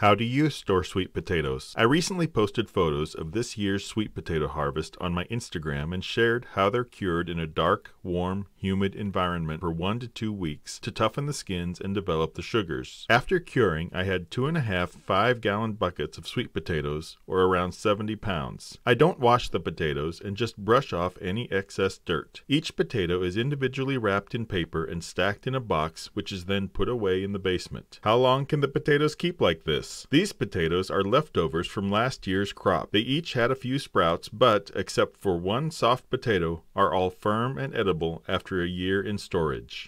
How do you store sweet potatoes? I recently posted photos of this year's sweet potato harvest on my Instagram and shared how they're cured in a dark, warm, humid environment for one to two weeks to toughen the skins and develop the sugars. After curing, I had two and a half five gallon buckets of sweet potatoes, or around 70 pounds. I don't wash the potatoes and just brush off any excess dirt. Each potato is individually wrapped in paper and stacked in a box, which is then put away in the basement. How long can the potatoes keep like this? These potatoes are leftovers from last year's crop. They each had a few sprouts, but, except for one soft potato, are all firm and edible after a year in storage.